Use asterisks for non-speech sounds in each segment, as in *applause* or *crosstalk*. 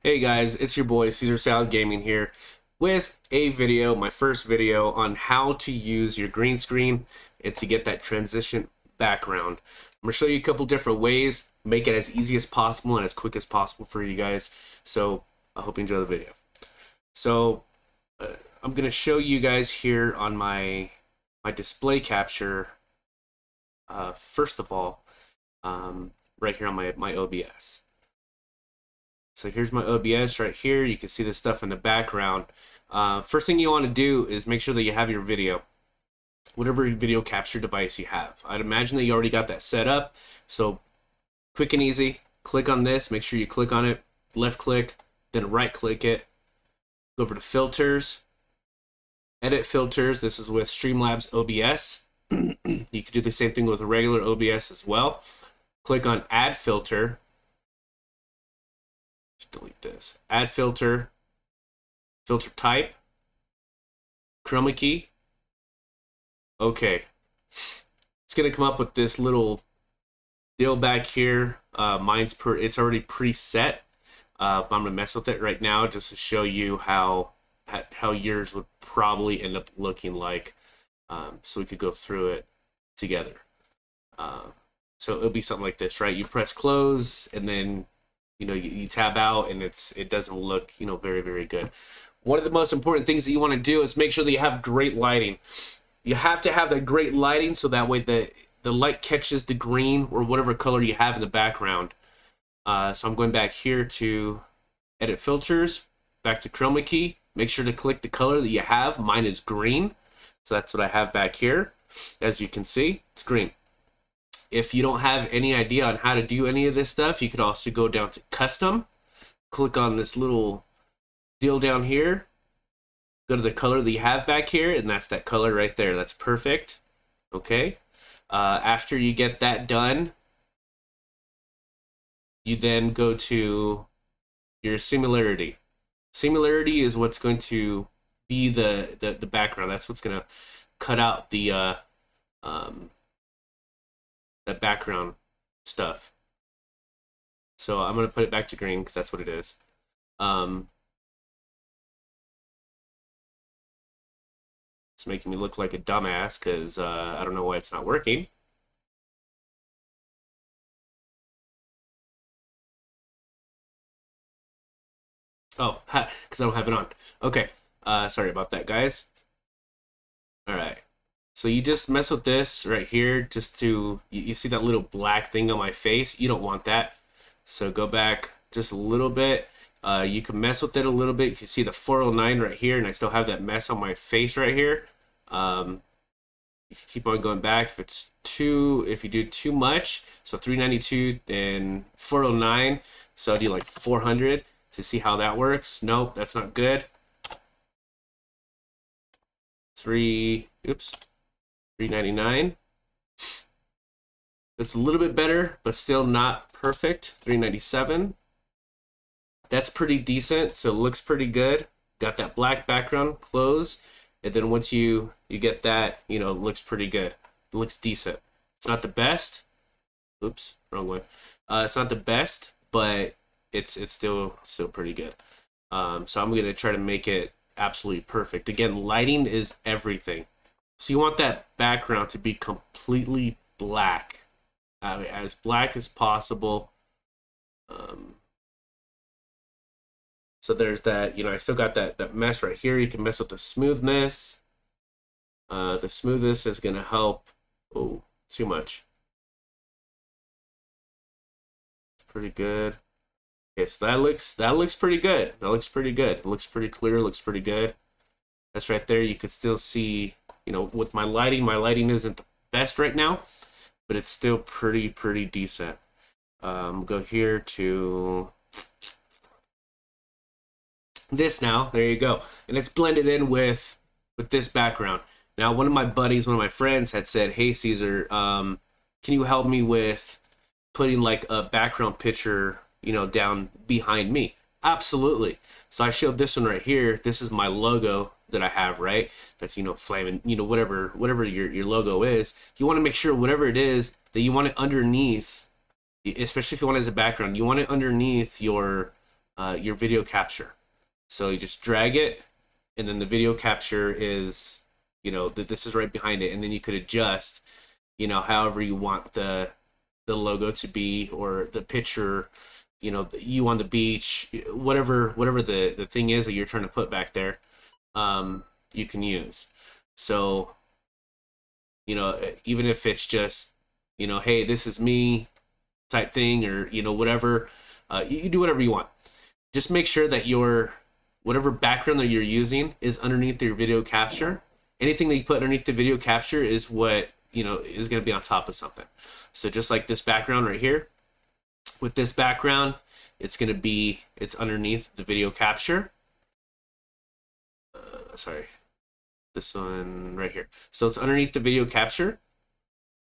Hey guys, it's your boy Caesar Salad Gaming here with a video, my first video on how to use your green screen and to get that transition background. I'm to show you a couple different ways, make it as easy as possible and as quick as possible for you guys. So I hope you enjoy the video. So uh, I'm going to show you guys here on my my display capture, uh, first of all, um, right here on my, my OBS. So here's my OBS right here. You can see the stuff in the background. Uh, first thing you want to do is make sure that you have your video, whatever video capture device you have. I'd imagine that you already got that set up. So quick and easy, click on this, make sure you click on it, left click, then right click it, go over to filters, edit filters. This is with Streamlabs OBS. *clears throat* you can do the same thing with a regular OBS as well. Click on add filter, just delete this. Add filter, filter type, chroma key. Okay. It's gonna come up with this little deal back here. Uh, mine's per it's already preset. Uh, I'm gonna mess with it right now just to show you how how yours would probably end up looking like. Um, so we could go through it together. Uh, so it'll be something like this, right? You press close and then you know you, you tab out and it's it doesn't look you know very very good. One of the most important things that you want to do is make sure that you have great lighting. You have to have that great lighting so that way the the light catches the green or whatever color you have in the background. Uh, so I'm going back here to edit filters back to chroma key make sure to click the color that you have. Mine is green so that's what I have back here. As you can see it's green if you don't have any idea on how to do any of this stuff, you could also go down to custom, click on this little deal down here, go to the color that you have back here, and that's that color right there. That's perfect. Okay. Uh, after you get that done, you then go to your similarity. Similarity is what's going to be the, the, the background. That's what's going to cut out the uh, um, that background stuff. So I'm going to put it back to green because that's what it is. Um, it's making me look like a dumbass because uh, I don't know why it's not working. Oh, because I don't have it on. Okay. Uh, sorry about that, guys. All right. So you just mess with this right here just to, you, you see that little black thing on my face? You don't want that. So go back just a little bit. Uh, you can mess with it a little bit. You can see the 409 right here, and I still have that mess on my face right here. Um, you can keep on going back. If it's too, if you do too much, so 392 and 409, so I'll do like 400 to see how that works. Nope, that's not good. Three, oops, 399 It's a little bit better, but still not perfect. 397 That's pretty decent, so it looks pretty good. Got that black background, close. And then once you, you get that, you know, looks pretty good. It looks decent. It's not the best. Oops, wrong one. Uh, it's not the best, but it's it's still still pretty good. Um, so I'm gonna try to make it absolutely perfect. Again, lighting is everything. So you want that background to be completely black, uh, as black as possible. Um, so there's that, you know, I still got that, that mess right here. You can mess with the smoothness. Uh, the smoothness is going to help. Oh, too much. It's pretty good. Okay, so that looks that looks pretty good. That looks pretty good. It looks pretty clear. Looks pretty good. That's right there. You can still see you know, with my lighting, my lighting isn't the best right now, but it's still pretty, pretty decent. Um, go here to this now. There you go. And it's blended in with with this background. Now, one of my buddies, one of my friends had said, hey, Caesar, um, can you help me with putting like a background picture, you know, down behind me? Absolutely. So I showed this one right here. This is my logo that I have, right? That's you know flaming, you know whatever whatever your your logo is. You want to make sure whatever it is that you want it underneath, especially if you want it as a background, you want it underneath your uh, your video capture. So you just drag it, and then the video capture is, you know, that this is right behind it, and then you could adjust, you know, however you want the the logo to be or the picture, you know, you on the beach, whatever whatever the the thing is that you're trying to put back there, um, you can use. So, you know, even if it's just, you know, hey, this is me, type thing, or you know, whatever, uh, you, you do whatever you want. Just make sure that your whatever background that you're using is underneath your video capture. Anything that you put underneath the video capture is what you know is going to be on top of something. So just like this background right here, with this background, it's going to be it's underneath the video capture. Uh, sorry, this one right here. So it's underneath the video capture.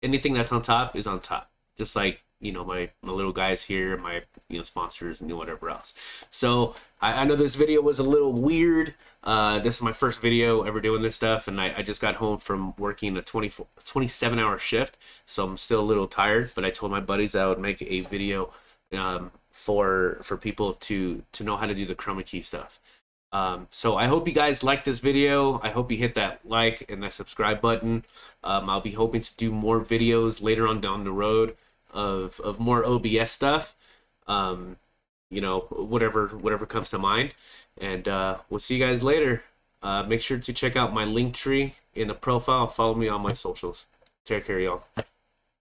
Anything that's on top is on top, just like you know my my little guys here my you know sponsors and whatever else so I, I know this video was a little weird uh, this is my first video ever doing this stuff and I, I just got home from working a 24 27 hour shift so i'm still a little tired but i told my buddies i would make a video um, for for people to to know how to do the chroma key stuff um, so I hope you guys like this video. I hope you hit that like and that subscribe button. Um, I'll be hoping to do more videos later on down the road of of more OBS stuff. Um, you know, whatever whatever comes to mind. And uh, we'll see you guys later. Uh, make sure to check out my link tree in the profile. Follow me on my socials. Take care, y'all.